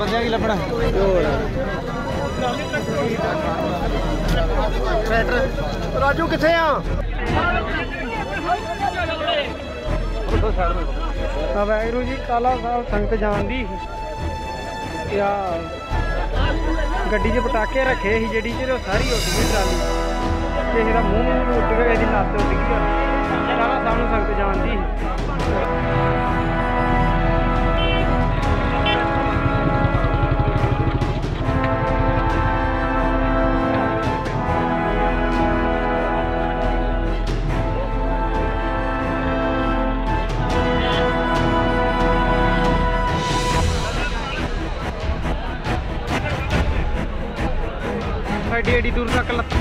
ਲੱਭਣਾ? ਰਾਜੂ ਕਿੱਥੇ ਆ? ਆ ਵੈਗਰੂ ਜੀ ਕਾਲਾ ਸਾਹਿਬ ਸੰਗਤ ਜਾਣਦੀ ਯਾ ਗੱਡੀ 'ਚ ਪਟਾਕੇ ਰੱਖੇ ਸੀ ਜਿਹੜੀ ਜਿਹੜੀ ਸਾਰੀ ਉੱਡ ਗਈ ਟਰਾਲੀ। ਕਿਸੇ ਦਾ ਮੂੰਹ ਨੂੰ ਉੱਡ ਗਿਆ ਇਹਦੀ ਲੱਤ ਉੱਡ ਗਈ। ਕਾਲਾ ਸਾਹਿਬ ਨੂੰ ਸੰਗਤ ਜਾਣਦੀ ਸੀ। ਐਡੀ ਐਡੀ ਦੂਰ ਤੱਕ ਲੱਤ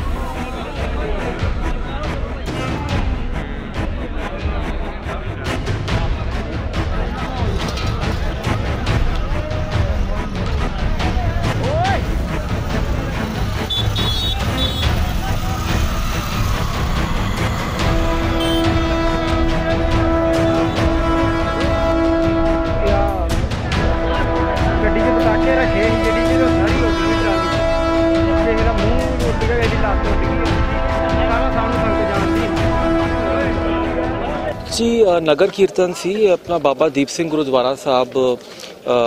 ਜੀ ਨਗਰ ਕੀਰਤਨ ਸੀ, ਇਹ ਆਪਣਾ ਬਾਬਾ ਦੀਪ ਸਿੰਘ ਗੁਰਦੁਆਰਾ ਸਾਹਿਬ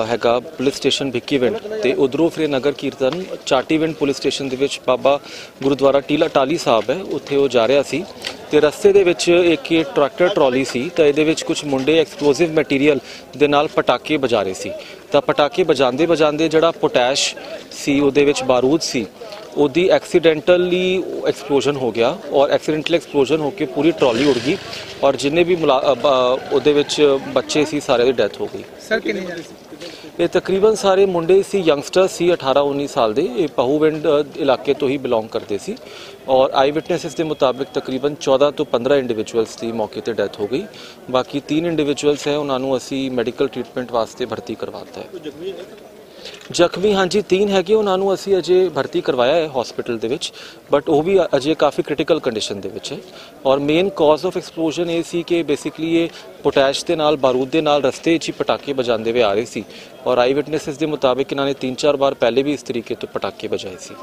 ਹੈਗਾ ਪੁਲਿਸ ਸਟੇਸ਼ਨ ਭਿੱਖੀਵਿੰਡ ਤੇ ਉਧਰੋਂ ਫਿਰ ਇਹ ਨਗਰ ਕੀਰਤਨ ਚਾਟੀਵਿੰਡ ਪੁਲਿਸ ਸਟੇਸ਼ਨ ਦੇ ਵਿੱਚ ਬਾਬਾ ਗੁਰਦੁਆਰਾ ਟੀਲਾ ਟਾਲੀ ਸਾਹਿਬ ਹੈ, ਉੱਥੇ ਉਹ ਜਾ ਰਿਹਾ ਸੀ। ਤੇ ਰਸਤੇ ਦੇ ਵਿੱਚ ਇੱਕ ਟਰੈਕਟਰ ਟਰਾਲੀ ਸੀ, ਤਾਂ ਇਹਦੇ ਵਿੱਚ ਕੁਝ ਮੁੰਡੇ ਐਕਸਪਲੋਸਿਵ ਮਟੀਰੀਅਲ ਦੇ ਨਾਲ ਪਟਾਕੇ ਵਜਾ ਰਹੇ ਸੀ। ਤਾਂ ਪਟਾਕੇ ਵਜਾਉਂਦੇ ਵਜਾਉਂਦੇ ਜਿਹੜਾ ਪੋਟੈਸ਼ ਸੀ, ਉਹਦੇ ਵਿੱਚ ਬਾਰੂਦ ਸੀ ਉਹਦੀ ਐਕਸੀਡੈਂਟਲੀ ਐਕਸਪਲੋਜਨ ਹੋ ਗਿਆ ਔਰ ਐਕਸੀਡੈਂਟਲ ਐਕਸਪਲੋਜਨ ਹੋ ਕੇ ਪੂਰੀ ਟਰਾਲੀ ਉੜ ਗਈ ਔਰ ਜਿੰਨੇ ਵੀ ਉਹਦੇ ਵਿੱਚ ਬੱਚੇ ਸੀ ਸਾਰਿਆਂ ਦੀ ਡੈਥ ਹੋ ਗਈ। ਸਰ ਕਿੰਨੇ ਜਾਣੇ ਸੀ? ਇਹ ਤਕਰੀਬਨ ਸਾਰੇ ਮੁੰਡੇ ਸੀ ਯੰਗਸਟਰ ਸੀ 18 19 ਸਾਲ ਦੇ। ਇਹ ਪਹੂਵਿੰਡ ਇਲਾਕੇ ਤੋਂ ਹੀ ਬਿਲੋਂਗ ਕਰਦੇ ਸੀ। ਔਰ ਆਈ ਵਿਟਨੈਸਸ ਦੇ ਮੁਤਾਬਿਕ ਤਕਰੀਬਨ 14 ਤੋਂ 15 ਇੰਡੀਵਿਜੂਅਲਸ ਦੀ ਮੌਕੇ ਤੇ ਡੈਥ ਹੋ ਗਈ। ਬਾਕੀ 3 ਇੰਡੀਵਿਜੂਅਲਸ ਹੈ ਉਹਨਾਂ ਨੂੰ ਅਸੀਂ ਮੈਡੀਕਲ ਟ੍ਰੀਟਮੈਂਟ ਵਾਸਤੇ ਭਰਤੀ ਕਰਵਾਤਾ ਹੈ। ਜ਼ਖਮੀ, ਹਾਂਜੀ, ਤਿੰਨ ਹੈਗੇ, ਉਹਨਾਂ ਨੂੰ ਅਸੀਂ ਅਜੇ ਭਰਤੀ ਕਰਵਾਇਆ ਹੈ ਹਸਪੀਟਲ ਦੇ ਵਿੱਚ ਬਟ ਉਹ ਵੀ ਅਜੇ ਕਾਫੀ ਕ੍ਰਿਟੀਕਲ ਕੰਡੀਸ਼ਨ ਦੇ ਵਿੱਚ ਹੈ। ਔਰ ਮੇਨ ਕਾਜ਼ ਆਫ ਐਕਸਪਲੋਜਨ ਇਹ ਸੀ ਕਿ ਬੇਸਿਕਲੀ ਇਹ ਪੋਟੈਸ਼ ਦੇ ਨਾਲ, ਬਾਰੂਦ ਦੇ ਨਾਲ ਰਸਤੇ 'ਚ ਹੀ ਪਟਾਕੇ ਵਜਾਉਂਦੇ ਹੋਏ ਆ ਰਹੇ ਸੀ। ਔਰ ਆਈ ਵਿਟਨੈਸਸ ਦੇ ਮੁਤਾਬਿਕ ਇਹਨਾਂ ਨੇ 3-4 ਵਾਰ ਪਹਿਲੇ ਵੀ ਇਸ ਤਰੀਕੇ ਤੋਂ ਪਟਾਕੇ ਵਜਾਏ ਸੀ।